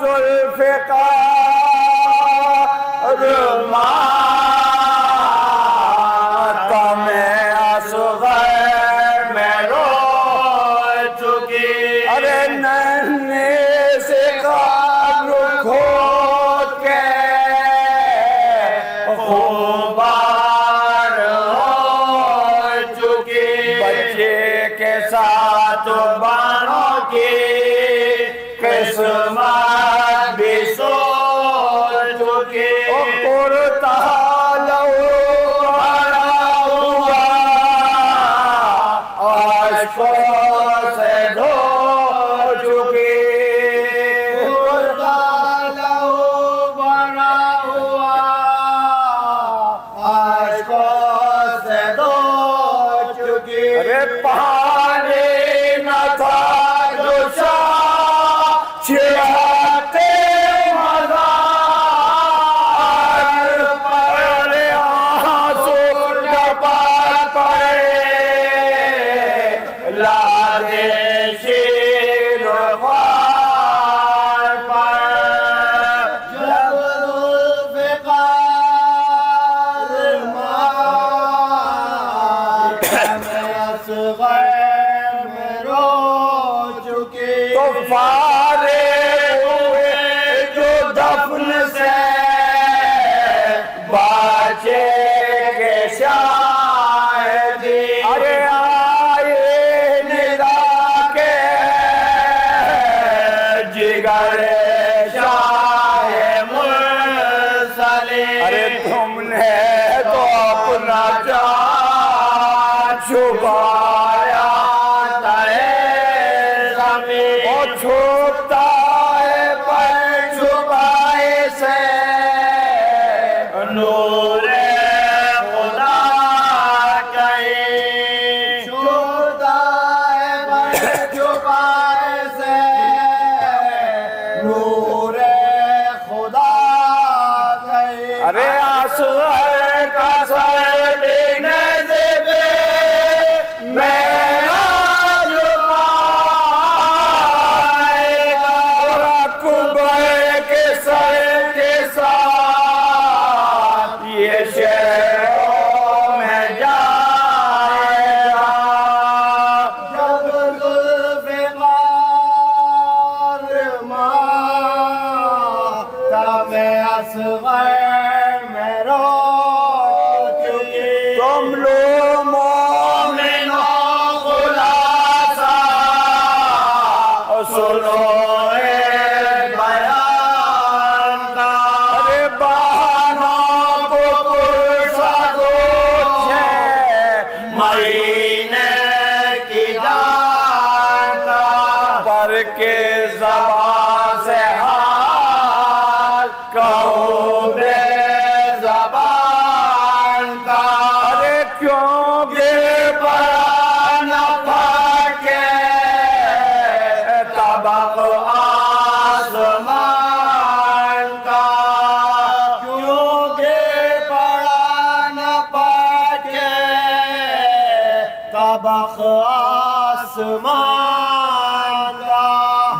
ذوالفقار ماتم اصغر میں رو چکی۔ ارے نہنے سے قبر کھوٹ کے خوبار ہو چکی۔ بچے کے ساتھ بانوں کی ارے پہاڑ جگر شاہ مرسلے ارے تم نے تو اپنا جان چھپایا۔ ترے زمین۔ وہ چھوٹتا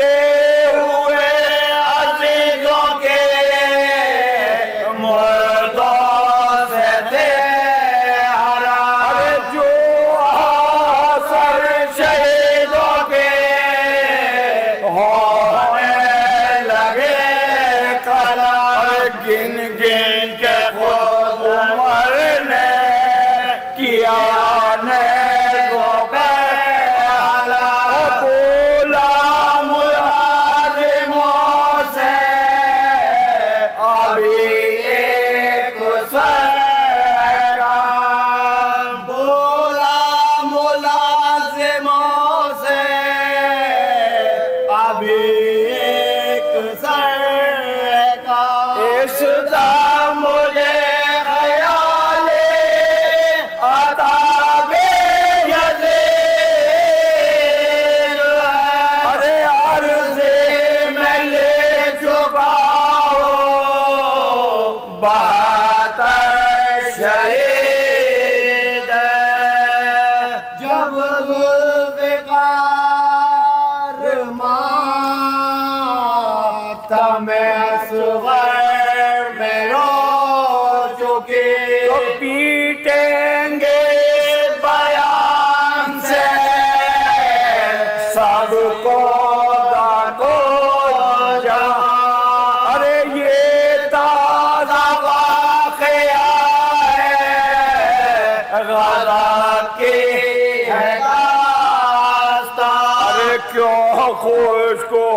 Friday. بھی ایک سر کا اس دا مجھے خیال عطا بہتر شہید جب غزہ کی ہے داستان ارے کیوں خوش کو